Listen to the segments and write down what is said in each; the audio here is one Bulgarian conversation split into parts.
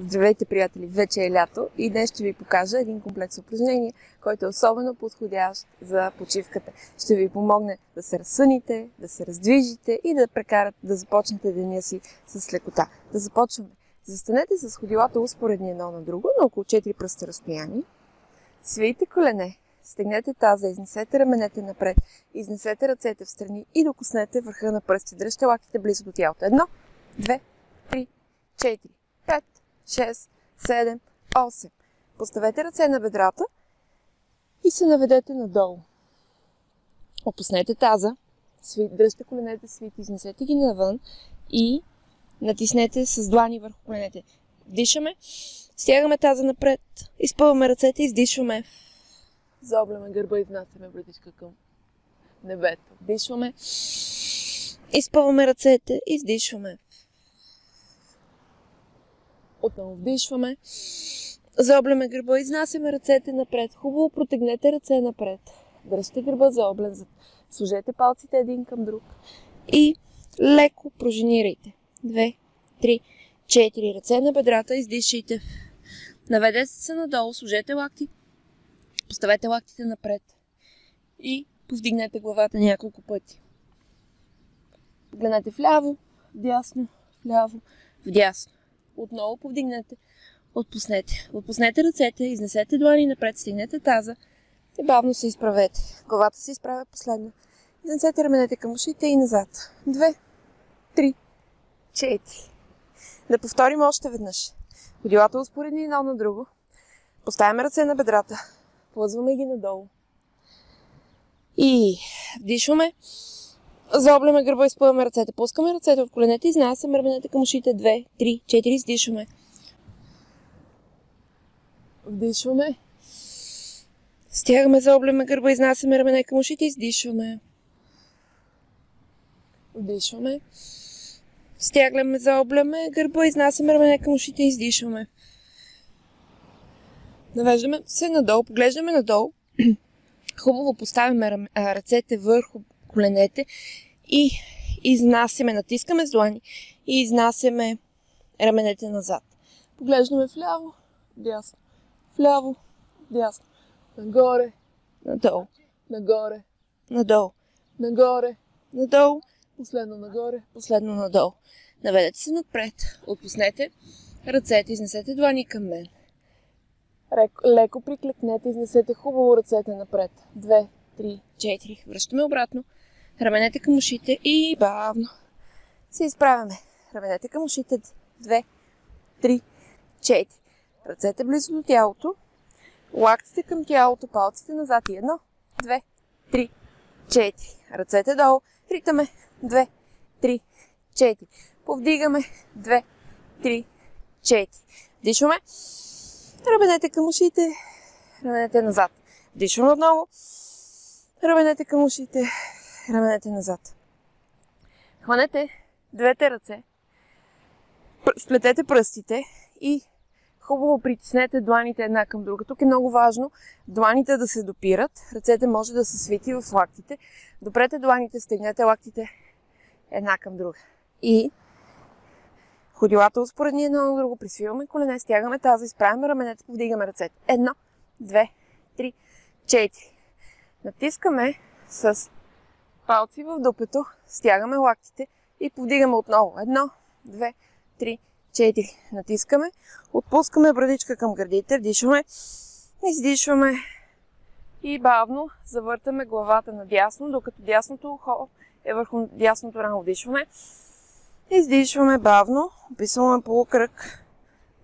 Здравейте, приятели! Вече е лято и днес ще ви покажа един комплекс упражнения, който е особено подходящ за почивката. Ще ви помогне да се разсъните, да се раздвижите и да прекарате, да започнете деня си с лекота. Да започваме. Застанете с ходилата успоредни едно на друго, на около 4 пръста разстояние. Свийте колене, стегнете таза, изнесете раменете напред, изнесете ръцете в страни и докоснете върха на пръсти. Дръжте лактите близо до тялото. Едно, две, три, четири, 6, 7, 8. Поставете ръце на бедрата и се наведете надолу. Опуснете таза, дръжте коленете свити, изнесете ги навън и натиснете с длани върху коленете. Дишаме, стягаме таза напред, изпълваме ръцете, издишваме. Заобляме гърба и внасяме брадичка към небето. Дишваме, изпълваме ръцете, издишваме. Отново вдишваме. Заобляме гърба, изнасяме ръцете напред. Хубаво протегнете ръце напред. Дръжте гърба заоблен. Сложете палците един към друг. И леко пружинирайте. Две, три, четири. Ръце на бедрата, издишайте. Наведете се надолу, сложете лакти. Поставете лактите напред. И повдигнете главата няколко пъти. Погледнете вляво, вдясно, вляво, вдясно. Отново повдигнете. Отпуснете. Отпуснете ръцете, изнесете длани напред, стигнете таза и бавно се изправете. Главата се изправя последно. Изнесете раменете към ушите и назад. Две, три, четири. Да повторим още веднъж. Ходилата успоредни едно на друго. Поставяме ръце на бедрата. Плъзваме ги надолу. И вдишваме. Заобляме гърба, изпъваме ръцете. Пускаме ръцете от коленете, изнасяме раменете към ушите. Две, три, четири, издишваме. Вдишваме. Стягаме, заобляме гърба, изнасяме рамене към ушите, издишваме. Вдишваме. Стягляме, заобляме гърба, изнасяме рамене към ушите, издишваме. Навеждаме се надолу, поглеждаме надолу. Хубаво поставяме ръцете върху коленете и изнасяме, натискаме с длани и изнасяме раменете назад. Поглеждаме вляво, дясно, вляво, дясно, нагоре, надолу, нагоре, надолу, нагоре, надолу, последно нагоре, последно надолу. Наведете се напред, отпуснете ръцете, изнесете длани към мен. Леко приклекнете, изнесете хубаво ръцете напред. Две, три, четири. Връщаме обратно. Раменете към ушите и бавно се изправяме. Раменете към ушите. Две, три, четири. Ръцете близо до тялото. Лактите към тялото, палците назад и едно, две, три, четири. Ръцете долу. Ритаме. Две, три, четири. Повдигаме. Две, три, четири. Дишваме. Раменете към ушите. Раменете назад. Дишваме отново. Раменете към ушите раменете назад. Хванете двете ръце, сплетете пръстите и хубаво притиснете дланите една към друга. Тук е много важно дланите да се допират, ръцете може да се свити в лактите. Допрете дланите, стегнете лактите една към друга. И ходилата успоредни едно на друго, присвиваме колене, стягаме таза, изправяме раменете, повдигаме ръцете. Едно, две, три, четири. Натискаме с палци в дупето, стягаме лактите и повдигаме отново. Едно, две, три, четири. Натискаме, отпускаме брадичка към гърдите, вдишваме, издишваме и бавно завъртаме главата надясно, докато дясното ухо е върху дясното рамо. Вдишваме, издишваме бавно, описваме полукръг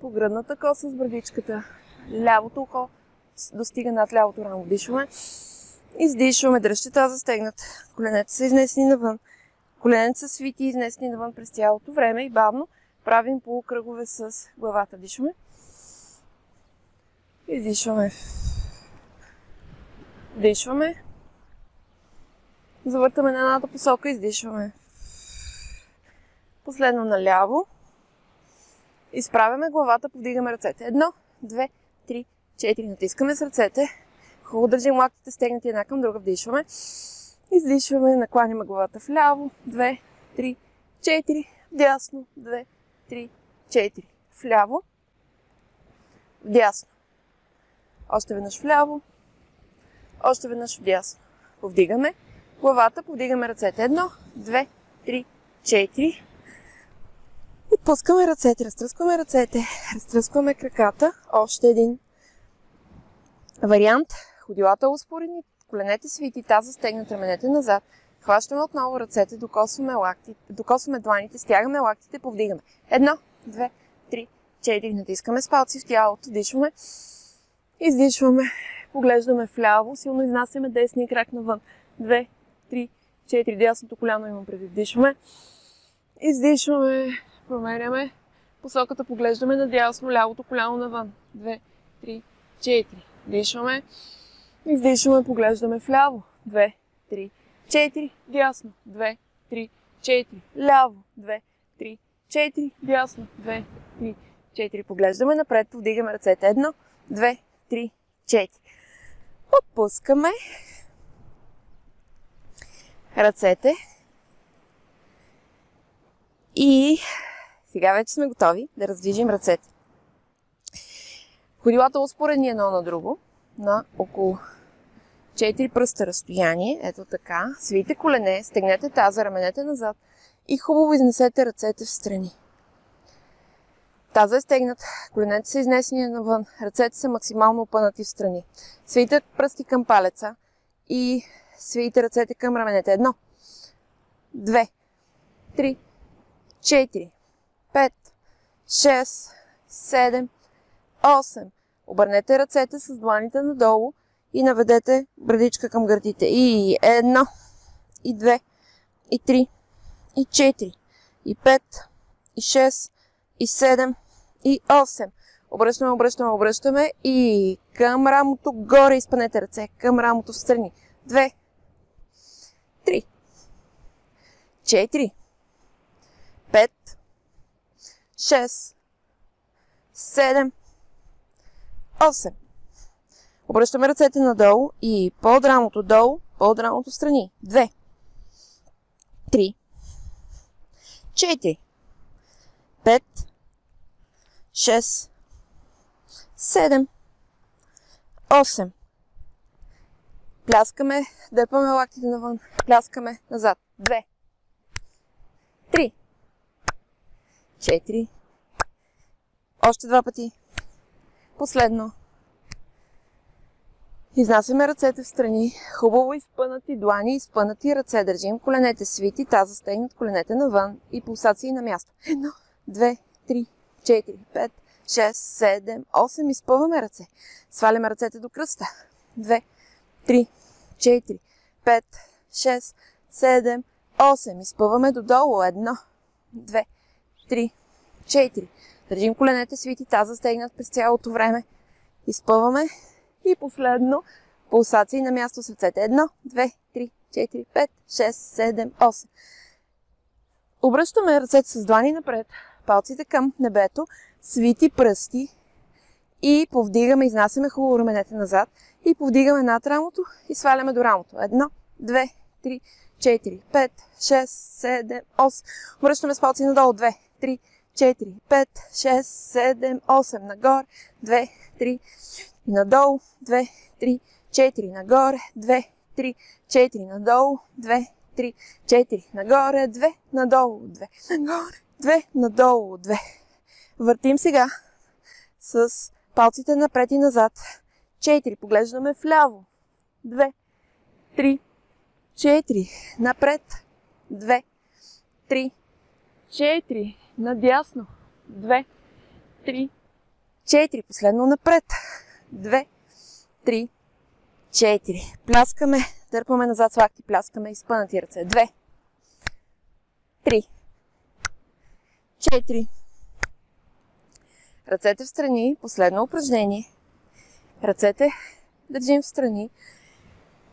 по гръдната коса с брадичката. Лявото ухо достига над лявото рамо. Вдишваме. Издишваме, дръжте тази стегнат. Коленете са изнесени навън. Коленете са свити изнесени навън през цялото време и бавно правим полукръгове с главата. Дишваме. Издишваме. Дишваме. Завъртаме на едната посока, издишваме. Последно наляво. Изправяме главата, повдигаме ръцете. Едно, две, три, четири. Натискаме с ръцете. Хубаво държим лактите стегнати една към друга. Вдишваме. Издишваме. Накланяме главата вляво. Две, три, четири. Вдясно. Две, три, четири. Вляво. вдясно. Още веднъж вляво. Още веднъж вдясно. Повдигаме главата, повдигаме ръцете. Едно, две, три, четири. Отпускаме ръцете, разтръскваме ръцете, разтръскваме краката. Още един вариант. Ходилата успоредни, коленете свити, таза стегнат, раменете назад. Хващаме отново ръцете, докосваме, лакти, докосваме дланите, стягаме лактите, повдигаме. Едно, две, три, четири. Натискаме с палци в тялото, дишваме. Издишваме, поглеждаме вляво, силно изнасяме десния крак навън. Две, три, четири. Дясното коляно имам преди. Дишваме. Издишваме, променяме посоката, поглеждаме надясно, лявото коляно навън. Две, три, четири. Дишваме. Издишваме, поглеждаме вляво. Две, три, четири. Дясно. Две, три, четири. Ляво. Две, три, четири. Дясно. Две, три, четири. Поглеждаме напред, повдигаме ръцете. Едно, две, три, четири. Отпускаме ръцете. И сега вече сме готови да раздвижим ръцете. Ходилата успоредни едно на друго, на около 4 пръста разстояние. Ето така. Свийте колене, стегнете таза, раменете назад и хубаво изнесете ръцете в страни. Таза е стегнат, коленете са изнесени навън, ръцете са максимално опънати в страни. Свийте пръсти към палеца и свийте ръцете към раменете. Едно, две, три, четири, пет, шест, седем, осем. Обърнете ръцете с дланите надолу и наведете брадичка към гърдите. И едно, и две, и три, и четири, и пет, и шест, и седем, и 8. Обръщаме, обръщаме, обръщаме и към рамото горе изпънете ръце, към рамото страни. 2, 3, 4, 5, 6, 7, 8. Обръщаме ръцете надолу и под рамото долу, под рамото страни. 2, 3, 4, 5, 6, 7, 8. Пляскаме, дърпаме лактите навън, пляскаме назад. 2, 3, 4, още два пъти. Последно. Изнасяме ръцете в страни. Хубаво изпънати длани, изпънати ръце. Държим коленете свити, таза стегнат, коленете навън и пулсации на място. Едно, две, три, 4, 5, 6, 7, 8. Изпъваме ръце. Сваляме ръцете до кръста. 2, 3, 4, 5, 6, 7, 8. Изпъваме додолу. 1, 2, 3, 4. Държим коленете свити, таза стегнат през цялото време. Изпъваме. И последно, пулсации на място с ръцете. 1, 2, 3, 4, 5, 6, 7, 8. Обръщаме ръцете с длани напред палците към небето, свити пръсти и повдигаме, изнасяме хубаво раменете назад и повдигаме над рамото и сваляме до рамото. Едно, две, три, четири, пет, шест, седем, осем. Връщаме с палци надолу. Две, три, четири, пет, шест, седем, осем. Нагоре. Две, три, надолу. Две, три, четири. Нагоре. Две, три, четири. Надолу. Две, три, четири. Нагоре. Две, надолу. Две, нагоре две, надолу, две. Въртим сега с палците напред и назад. Четири. Поглеждаме вляво. Две, три, четири. Напред. Две, три, четири. Надясно. Две, три, четири. Последно напред. Две, три, четири. Пляскаме. Дърпаме назад с лакти. Пляскаме. Изпънати ръце. Две, три, 4. Ръцете в страни. Последно упражнение. Ръцете държим в страни.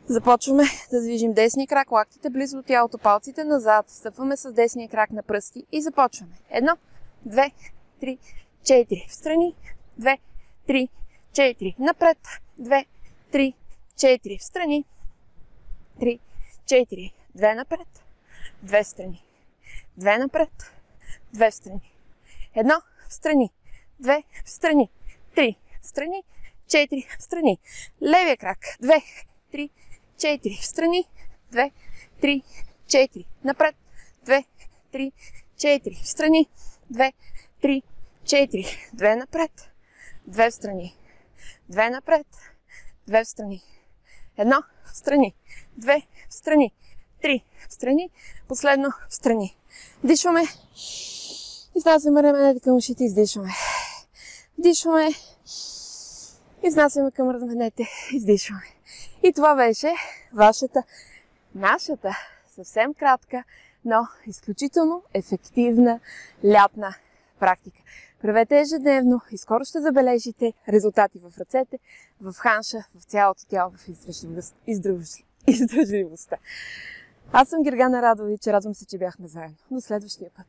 Започваме да движим десния крак, лактите близо до тялото, палците назад, стъпваме с десния крак на пръсти и започваме. Едно, две, три, четири. В страни. Две, три, четири. Напред. Две, три, четири. В страни. Три, четири. Две напред. Две страни. Две напред. Две в страни. Едно. В страни. Две. В страни. Три. Страни, 4, страни. Левия крак, 2, 3, 4, страни, 2, 3, 4, напред, 2, 3, 4, страни, 2, 3, 4, 2 напред, 2 в страни, 2 напред, 2 в страни, 1 в страни, 2 в страни, 3 в страни, последно в страни. Дишваме. Изнасяме раменете към ушите, издишваме. Вдишваме. Изнасяме към раменете, издишваме. И това беше вашата, нашата, съвсем кратка, но изключително ефективна лятна практика. Правете ежедневно и скоро ще забележите резултати в ръцете, в ханша, в цялото тяло, в издръжливостта. Аз съм Гергана Радович, радвам се, че бяхме заедно. До следващия път.